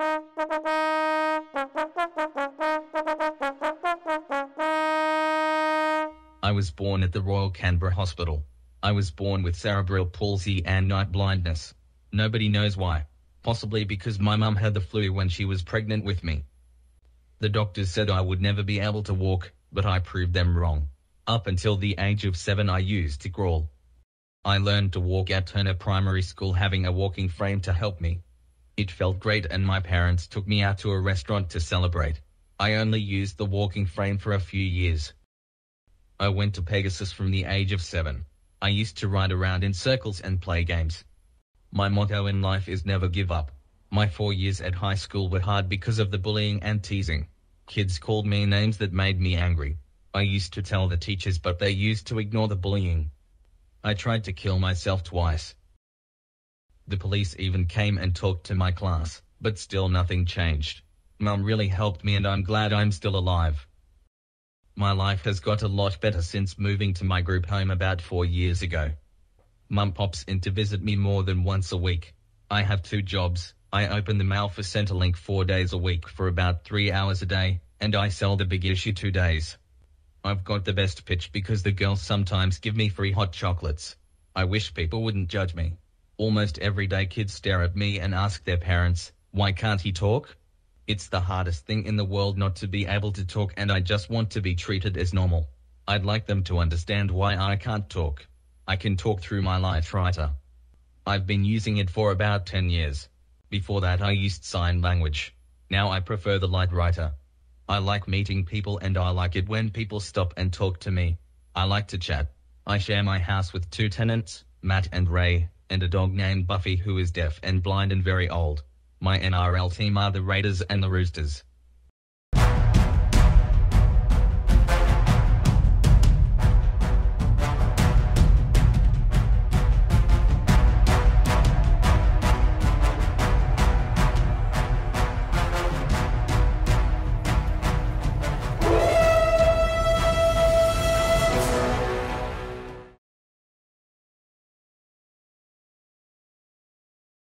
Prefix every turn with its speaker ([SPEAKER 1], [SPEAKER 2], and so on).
[SPEAKER 1] I was born at the Royal Canberra Hospital. I was born with cerebral palsy and night blindness. Nobody knows why. Possibly because my mum had the flu when she was pregnant with me. The doctors said I would never be able to walk, but I proved them wrong. Up until the age of seven I used to crawl. I learned to walk at Turner Primary School having a walking frame to help me. It felt great and my parents took me out to a restaurant to celebrate. I only used the walking frame for a few years. I went to Pegasus from the age of seven. I used to ride around in circles and play games. My motto in life is never give up. My four years at high school were hard because of the bullying and teasing. Kids called me names that made me angry. I used to tell the teachers but they used to ignore the bullying. I tried to kill myself twice. The police even came and talked to my class, but still nothing changed. Mum really helped me and I'm glad I'm still alive. My life has got a lot better since moving to my group home about four years ago. Mum pops in to visit me more than once a week. I have two jobs. I open the mail for Centrelink four days a week for about three hours a day, and I sell the big issue two days. I've got the best pitch because the girls sometimes give me free hot chocolates. I wish people wouldn't judge me. Almost every day kids stare at me and ask their parents, why can't he talk? It's the hardest thing in the world not to be able to talk and I just want to be treated as normal. I'd like them to understand why I can't talk. I can talk through my Lightwriter. I've been using it for about 10 years. Before that I used sign language. Now I prefer the Lightwriter. I like meeting people and I like it when people stop and talk to me. I like to chat. I share my house with two tenants, Matt and Ray, and a dog named Buffy who is deaf and blind and very old. My NRL team are the Raiders and the Roosters.